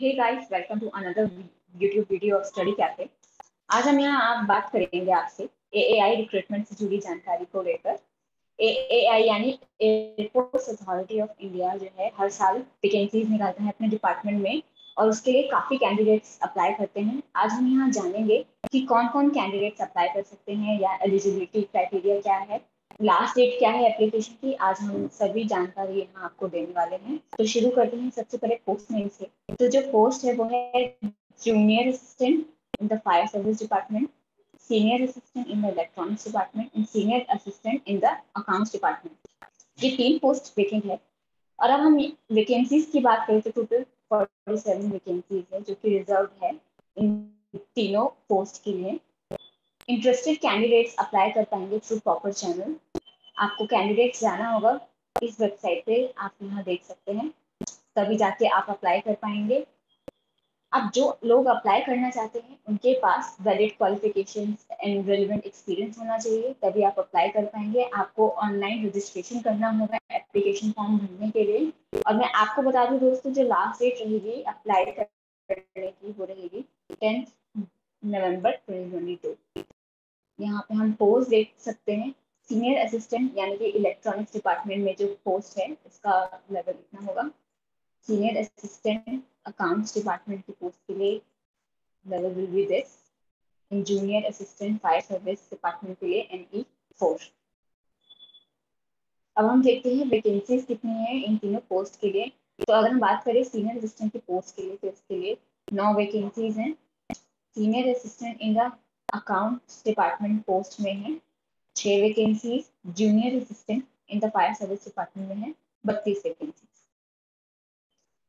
Hey guys welcome to another YouTube video of study cafe आज हम यहाँ आप बात करेंगे आपसे एएआई रिक्रूटमेंट से जुड़ी जानकारी को लेकर। एएआई यानी एयरपोर्ट्स अथॉरिटी ऑफ़ इंडिया जो है, हर साल वैकेंसीज निकालता है अपने डिपार्टमेंट में और उसके लिए काफ़ी कैंडिडेट्स अप्लाई करते हैं। आज हम यहाँ जानेंगे कि कौन कौन कैंडिडेट्स अप्लाई कर सकते हैं या एलिजिबिलिटी क्राइटेरिया क्या है। लास्ट डेट क्या है एप्लीकेशन की, आज हम सभी जानकारी यहाँ आपको देने वाले हैं। तो शुरू करते हैं सबसे पहले पोस्ट से। तो जो पोस्ट है वो है junior assistant in the fire service department senior assistant in the electronics department and senior assistant in the accounts department ये तीन पोस्ट वेकेंट है। और अब हम वैकेंसीज की बात करें तो टोटल फोर्टी सेवन वैकेंसीज है, जो कि रिज़र्व है इन तीनों पोस्ट के लिए। इंटरेस्टेड कैंडिडेट्स अप्लाई कर पाएँगे थ्रू प्रॉपर चैनल आपको कैंडिडेट्स जाना होगा। इस वेबसाइट पे आप यहाँ देख सकते हैं। तभी जाके आप अप्लाई कर पाएँगे। अब जो लोग अप्लाई करना चाहते हैं, उनके पास valid qualification and relevant experience होना चाहिए। तभी आप अप्लाई कर पाएँगे। आपको ऑनलाइन रजिस्ट्रेशन करना होगा एप्लीकेशन फॉर्म भरने के लिए। और मैं आपको बता दूँ दोस्तों, जो लास्ट डेट रहेगी अप्लाई करने की, वो रहेगी टेंथ नवंबर ट्वेंटी यहाँ पे हम पोस्ट देख सकते हैं। सीनियर असिस्टेंट यानी कि इलेक्ट्रॉनिक्स डिपार्टमेंट में जो पोस्ट है, इसका लेवल इतना होगा। सीनियर असिस्टेंट अकाउंट्स डिपार्टमेंट की पोस्ट के लिए level will be this in junior assistant fire service department के लिए एन ई फोर अब हम देखते हैं वैकेंसीज कितनी है इन तीनों पोस्ट के लिए। तो अगर हम बात करें सीनियर असिस्टेंट की पोस्ट के लिए तो इसके लिए नौ वैकेंसीज हैं। Senior assistant in the accounts department post में है, छह vacancies junior assistant in the fire service department में है, बत्तीस वैकेंसीज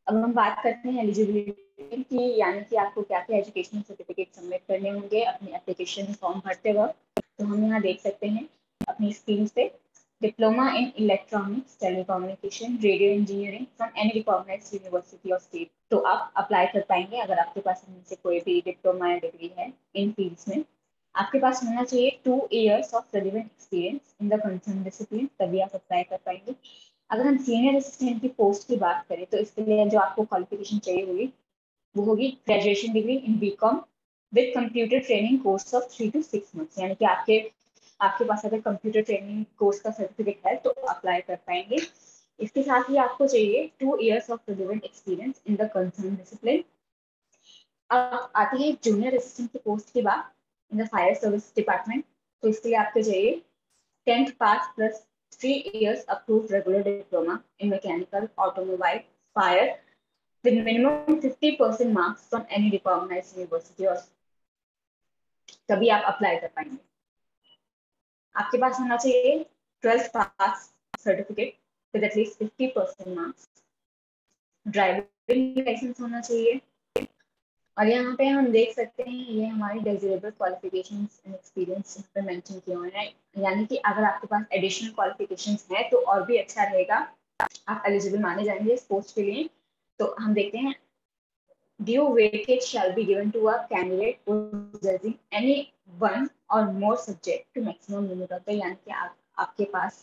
अब हम बात करते हैं एलिजिबिलिटी की, यानी कि आपको क्या क्या एजुकेशनल सर्टिफिकेट सबमिट करने होंगे, अपने एप्लीकेशन फॉर्म भरते वक्त. तो हम यहाँ देख सकते हैं अपनी स्क्रीन पे diploma in electronics telecommunication radio engineering from any recognise university of state तो आप अप्लाई कर पाएँगे, अगर आपके पास इनमें से कोई भी डिप्लोमा या डिग्री है इन फील्ड्स में. आपके पास होना चाहिए two years of relevant experience in the concern discipline तभी आप अप्लाई कर पाएँगे। अगर हम सीनियर असिस्टेंट की पोस्ट की बात करें तो इसके लिए जो आपको क्वालिफिकेशन चाहिए होगी वो होगी graduation degree in B com with computer training course of three two six months यानी कि आपके आपके पास अगर कंप्यूटर ट्रेनिंग कोर्स का सर्टिफिकेट है तो अप्लाई कर पाएँगे। इसके साथ ही आपको चाहिए two years of relevant experience in the concern discipline अब आती है जूनियर असिस्टेंट की पोस्ट की बात in the fire service department तो इसके लिए आपको चाहिए tenth pass plus three years approve regular diploma in mechanical automobile fire with minimum 50% marks from any recognized university or तभी आप अप्लाई कर पाएँगे। आपके पास होना चाहिए twelfth pass certificate with at least 50 percent marks driving licence होना चाहिए। और यहाँ पे हम देख सकते हैं ये हमारे डिजरेबल क्वालिफिकेशन एंड एक्सपीरियंस पे मेंशन किए हुए हैं। यानी कि अगर आपके पास एडिशनल क्वालिफिकेशन है तो और भी अच्छा रहेगा। आप एलिजिबल माने जाएँगे इस पोस्ट के लिए। तो हम देखते हैं। Due weightage shall be given to a candidate possessing any one or more subject to maximum limit of यानी कि आप, आपके पास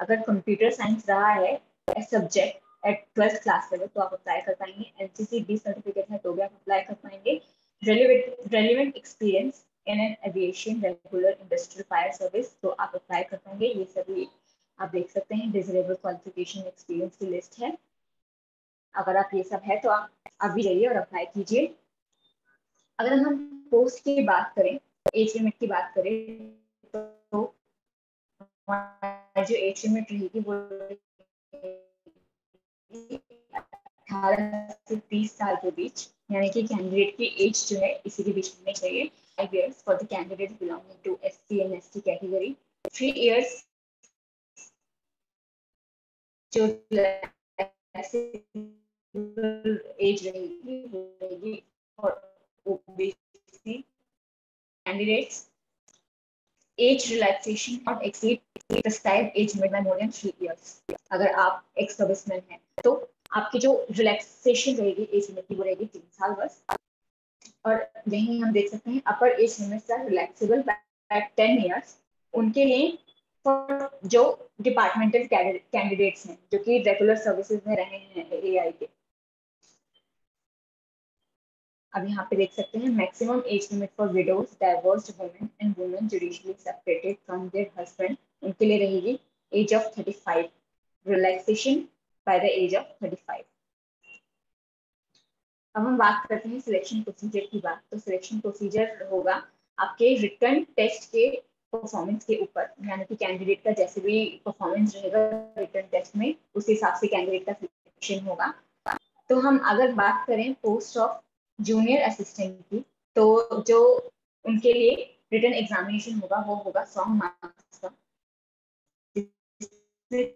अगर कंप्यूटर साइंस रहा है subject at twelfth class level तो आप अप्लाई कर पाएँगे। एनसीसी डी सर्टिफिकेट है तो भी आप अप्लाई कर पाएँगे। Relevant experience in an aviation regular industrial fire service तो आप अप्लाई कर पाएँगे। ये सभी आप देख सकते हैं डिजरेबल क्वालिफिकेशन एक्सपीरियंस की लिस्ट है। अगर आप ये सब है तो आप अभी जाइए और अप्लाई कीजिए। अगर हम पोस्ट की बात करें एज लिमिट की बात करें तो जो एज लिमिट रहेगी वो अठारह से तीस साल के बीच, यानी कि कैंडिडेट की एज जो है, इसी के बीच होनी चाहिए। Five years for the candidate belonging to S C and S T category three years जो एज रहेगी रहेगी for OBC candidates age relaxation not exceed prescribe age limit by more than 3 years अगर आप एक्स सर्विसमैन हैं तो आपकी जो relaxation रहेगी एज लिमिट की वो रहेगी तीन साल बस। और यही हम देख सकते हैं upper age limit sir relaxable at ten years उनके लिए जो डिपार्टमेंटल कैंडिडेट्स हैं, जो कि रेगुलर सर्विसेज़ में रहे हैं ए के अब यहाँ पे देख सकते हैं maximum age limit for widows divorce women and women judicially separated from their husband उनके लिए रहेगी age of 35 relaxation by the age of 35 अब हम बात करते हैं सिलेक्शन प्रोसीजर की बात। तो सिलेक्शन प्रोसीजर होगा आपके रिटर्न टेस्ट के परफॉर्मेंस के ऊपर। यानी कि कैंडिडेट का जैसे भी परफॉर्मेंस रहेगा रिटर्न टेस्ट में, उस हिसाब से कैंडिडेट का सिलेक्शन होगा। तो हम अगर बात करें पोस्ट ऑफ़ जूनियर असिस्टेंट की तो जो उनके लिए रिटर्न एग्जामिनेशन होगा, वो होगा सौ मार्क्स का।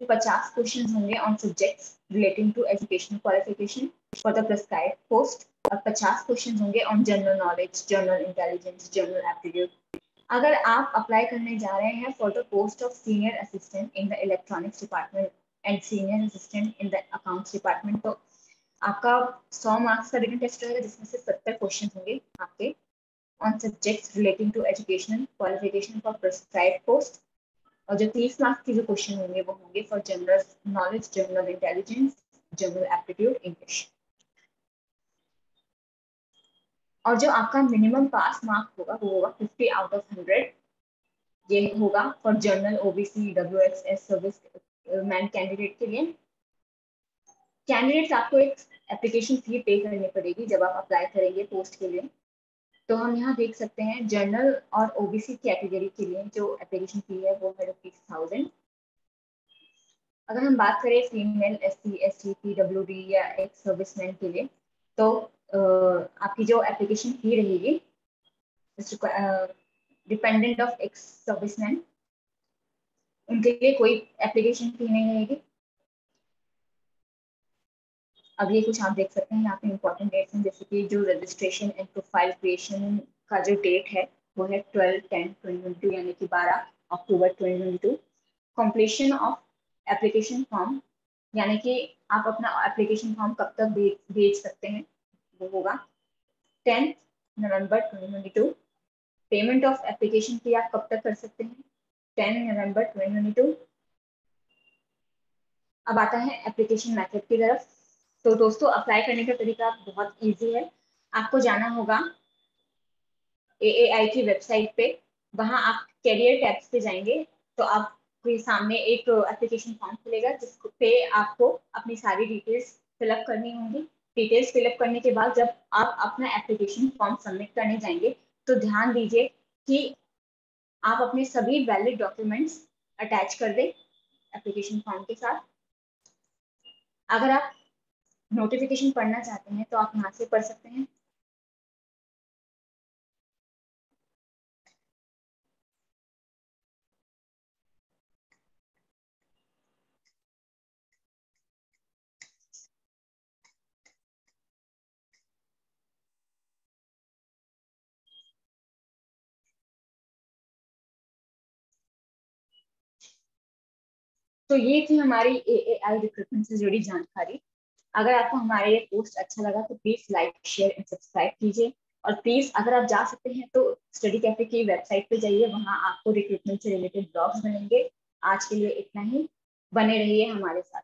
पचास क्वेश्चन होंगे on subjects relating to educational qualification for the prescribe post और पचास क्वेश्चन होंगे on general knowledge general intelligence general aptitude अगर आप अप्लाई करने जा रहे हैं for the post of senior assistant in the electronics department and senior assistant in the accounts department तो आपका सौ मार्क्स का रिटन टेस्ट रहेगा, जिसमें से सत्तर क्वेश्चन होंगे आपके on subjects relating to educational qualification for prescribe post और जो तीस मार्क्स के जो क्वेश्चन होंगे, वो होंगे for general knowledge general intelligence general aptitude English और जो आपका मिनिमम पास मार्क होगा, वो होगा फिफ्टी आउट ऑफ़ हंड्रेड ये होगा for general OBC W ex S service man candidate के लिए. कैंडिडेट्स आपको एक एप्लीकेशन फ़ी पे करनी पड़ेगी जब आप अप्लाई करेंगे पोस्ट के लिए। तो हम यहाँ देख सकते हैं जनरल और ओबीसी कैटेगरी के लिए जो एप्लीकेशन फ़ी है वो है रुपीज़ थाउज़ेंड अगर हम बात करें female S C S T P W D या एक सर्विसमैन के लिए तो आपकी जो एप्लीकेशन फ़ी रहेगी डिपेंडेंट ऑफ़ एक्स सर्विसमैन उनके लिए कोई एप्लीकेशन फ़ी नहीं रहेगी। ये कुछ आप देख सकते हैं, यहाँ पे इंपॉर्टेंट डेट्स हैं, जैसे कि जो रजिस्ट्रेशन एंड प्रोफ़ाइल क्रिएशन का जो डेट है, वो है ट्वेल्व टेन ट्वेंटी ट्वेंटी यानी कि बारह October twenty twenty two completion of application form यानी कि आप अपना एप्लीकेशन फॉर्म कब तक भेज सकते हैं, वो होगा। Tenth November twenty twenty two payment of application fee आप कब तक कर सकते हैं? Ten November twenty twenty two अब आता है एप्लीकेशन मेथड की तरफ़। तो दोस्तों अप्लाई करने का तरीका बहुत इजी है। आपको जाना होगा एएआई की वेबसाइट पे। वहाँ आप कैरियर टैब्स पे जाएँगे तो आपके सामने एक एप्लीकेशन फॉर्म खुलेगा जिस पे आपको अपनी सारी डिटेल्स फिलअप करनी होंगी। डिटेल्स फिलअप करने के बाद जब आप अपना एप्लीकेशन फॉर्म सबमिट करने जाएँगे तो ध्यान दीजिए कि आप अपने सभी वैलिड डॉक्यूमेंट्स अटैच कर दें एप्लीकेशन फॉर्म के साथ। अगर आप नोटिफिकेशन पढ़ना चाहते हैं तो आप यहाँ से पढ़ सकते हैं। तो ये थी हमारी ए आई रिक्रूटमेंट से जुड़ी जानकारी। अगर आपको हमारा ये पोस्ट अच्छा लगा तो please like share and subscribe कीजिए। और प्लीज़ अगर आप जा सकते हैं तो स्टडी कैफ़े की वेबसाइट पे जाइए, वहाँ आपको रिक्रूटमेंट से रिलेटेड ब्लॉग्स मिलेंगे। आज के लिए इतना ही। बने रहिए हमारे साथ।